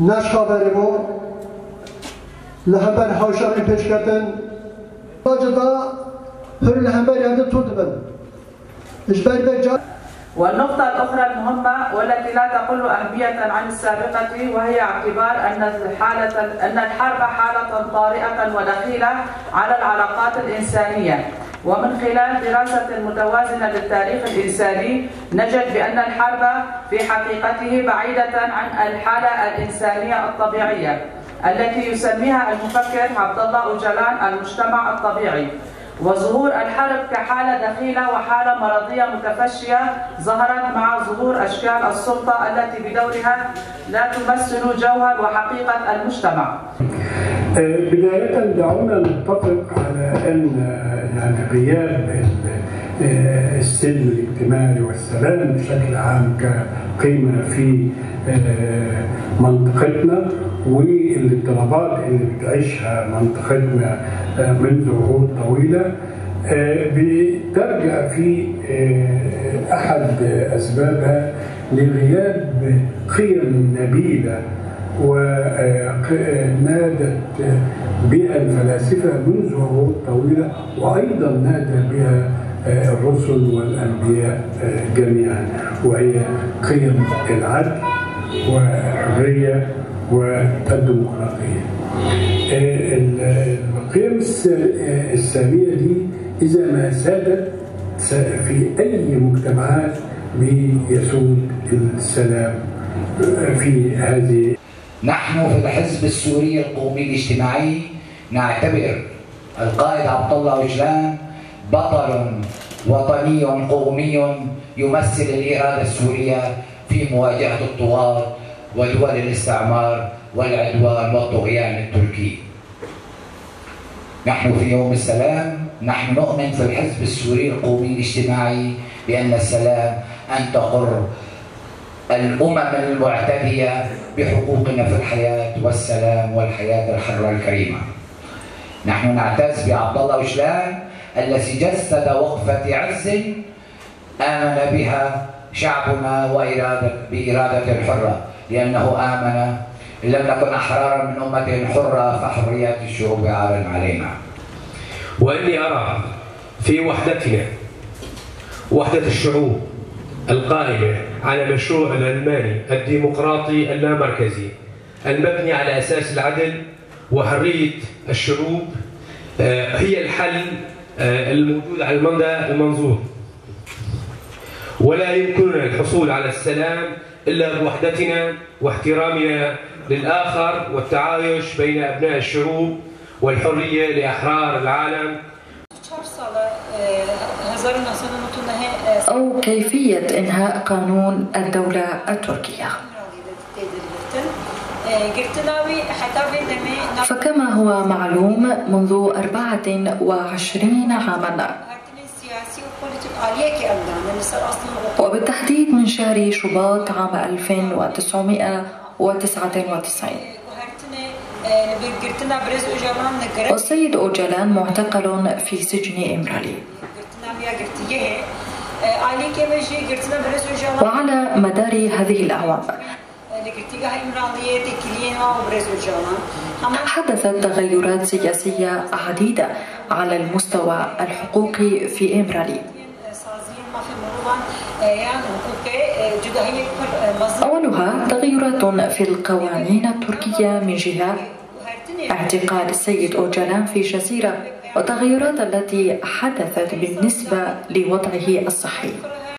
نش خبری پیش کردن هر والنقطة الأخرى المهمة والتي لا تقل أهمية عن السابقة وهي اعتبار أن الحالة أن الحرب حالة طارئة ودخيلة على العلاقات الإنسانية. ومن خلال دراسة متوازنة للتاريخ الإنساني نجد بأن الحرب في حقيقته بعيدة عن الحالة الإنسانية الطبيعية التي يسميها المفكر عبد الله أوجلان المجتمع الطبيعي. وظهور الحرب كحالة دخيلة وحالة مرضية متفشية ظهرت مع ظهور أشكال السلطة التي بدورها لا تمثل جوهر وحقيقة المجتمع. بداية دعونا نتفق على أن يعني غياب السلم الاجتماعي والسلام بشكل عام كقيمة في منطقتنا والاضطرابات اللي بتعيشها منطقتنا منذ عهود طويلة بترجع في أحد أسبابها لغياب قيم نبيلة ونادت بها الفلاسفة منذ عهود طويلة وأيضا نادى بها الرسل والأنبياء جميعا وهي قيم العدل والحرية والديمقراطية. القيم السامية دي إذا ما سادت في أي مجتمعات بيسود السلام في هذه نحن في الحزب السوري القومي الاجتماعي نعتبر القائد عبد الله وجلان بطل وطني قومي يمثل الإرادة السورية في مواجهة الطغاة ودول الاستعمار والعدوان والطغيان التركي. نحن في يوم السلام نحن نؤمن في الحزب السوري القومي الاجتماعي بأن السلام أن تقر الأمم المعتدية بحقوقنا في الحياة والسلام والحياة الحرة الكريمة. نحن نعتز بعبد الله وجلان الذي جسد وقفة عز آمن بها شعبنا وإرادة بإرادة حرة. لأنه آمن إن لم نكن أحرارا من أمة حرة فحريات الشعوب عار علينا. وإني أرى في وحدتنا وحدة الشعوب القائمة على مشروع العلماني الديمقراطي اللامركزي المبني على أساس العدل وحرية الشعوب هي الحل الموجود على المدى المنظور. ولا يمكننا الحصول على السلام إلا بوحدتنا واحترامنا للآخر والتعايش بين أبناء الشعوب والحرية لأحرار العالم. أو كيفية إنهاء قانون الدولة التركية. فكما هو معلوم منذ 24 عاما. وبالتحديد من شهر شباط عام 1999 والسيد أوجلان معتقل في سجن إمرالي. وعلى مدار هذه الأعوام. حدثت تغيرات سياسية عديدة على المستوى الحقوقي في إمرالي أولها تغيرات في القوانين التركية من جهة اعتقال السيد أوجلان في جزيرة. والتغيرات التي حدثت بالنسبة لوضعه الصحي.